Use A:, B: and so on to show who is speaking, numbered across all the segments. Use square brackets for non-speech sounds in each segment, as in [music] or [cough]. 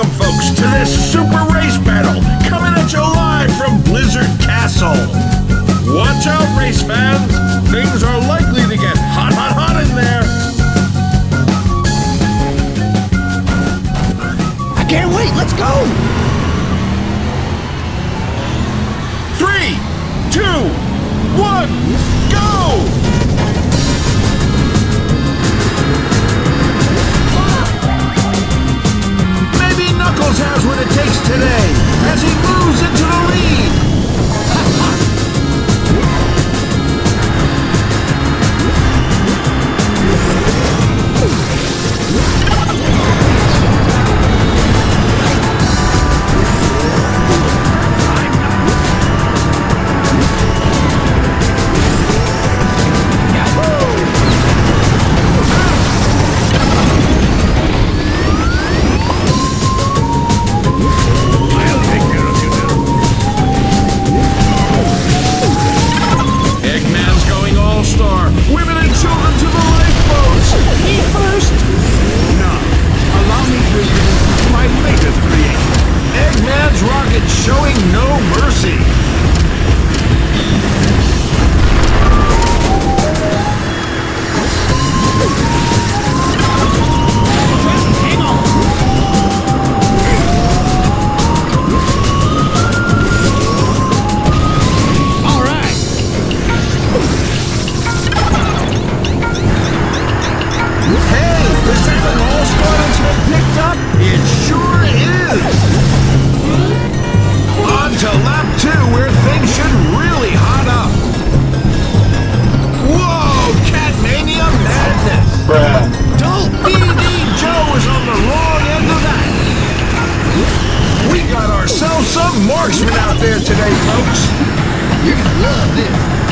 A: welcome, folks, to this super race battle coming at you live from Blizzard Castle. Watch out, race fans. Things are likely to get hot, hot, hot in there.
B: I can't wait. Let's go.
A: some marksmen out there today, folks.
B: You're gonna love this.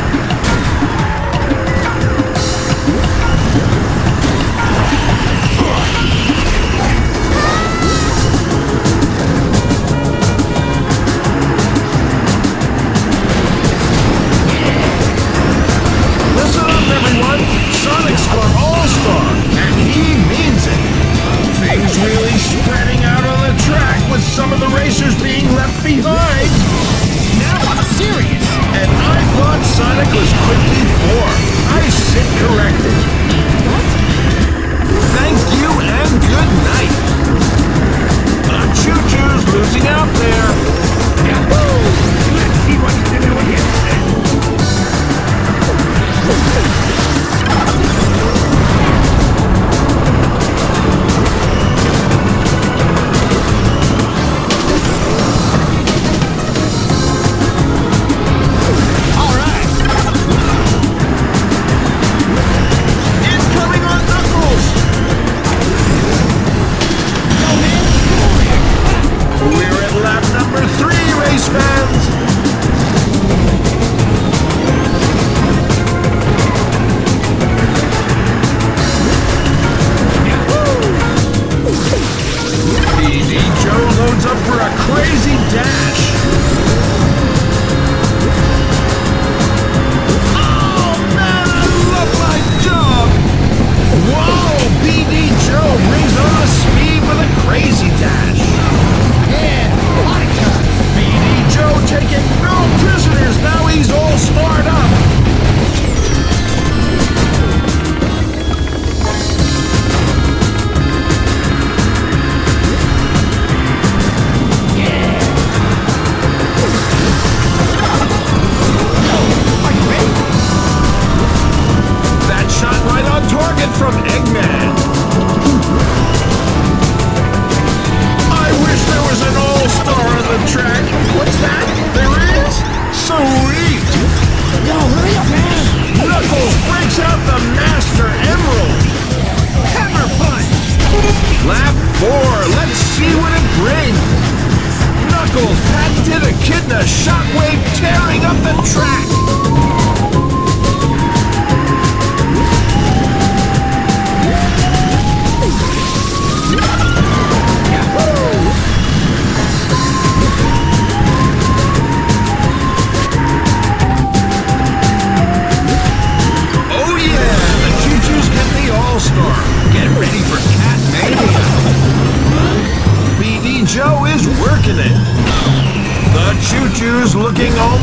A: got crazy.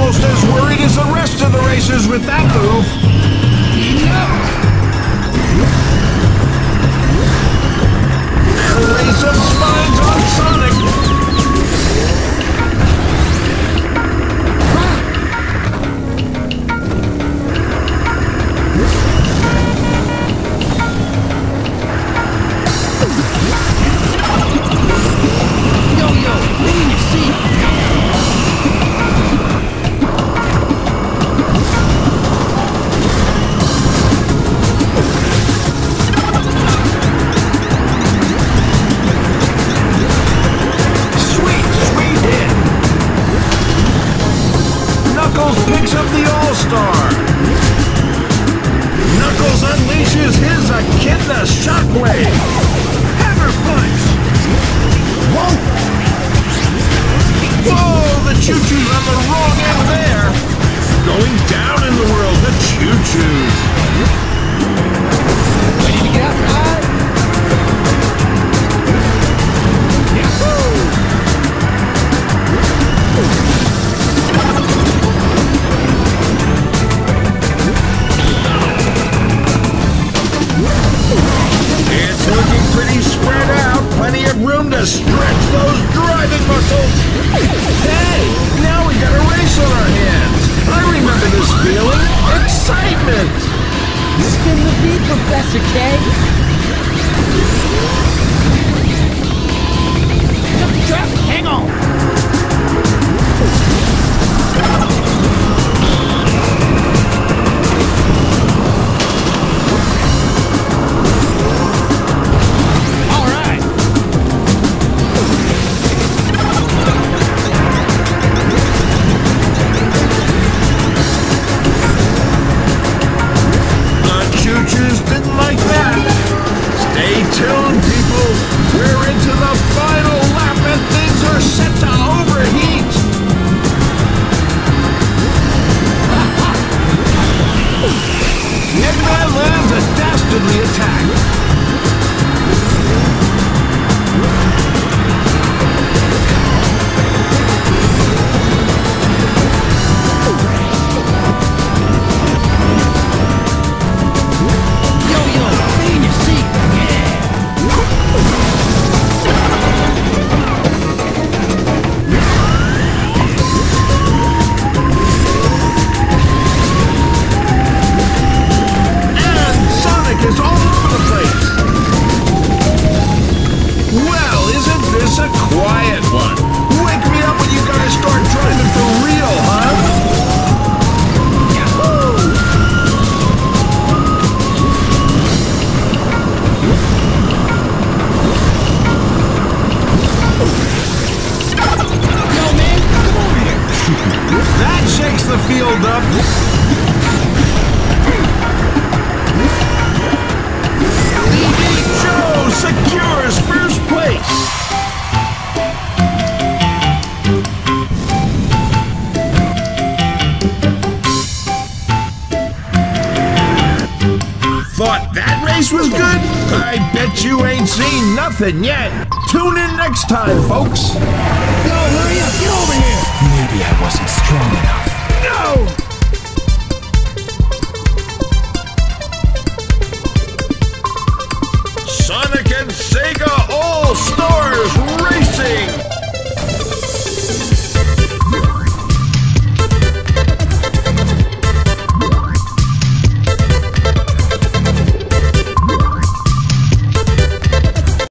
B: Almost as worried as the rest of the racers with that move. The Choo-Choo's on the wrong end there. Going down in the world, the Choo-Choo.
A: Ready to get outside?
B: It's looking pretty spread out. Plenty of room to stretch
A: Professor K.
B: Tuned, people. We're into the final lap and things are set to overheat. [laughs] Eggman lands a dastardly attack. Thought that race was good? I bet you ain't seen nothing yet. Tune in next time, folks.
A: Yo, hurry up, get over here.
C: Maybe I wasn't strong enough.
B: No! Sonic and Sega All Stars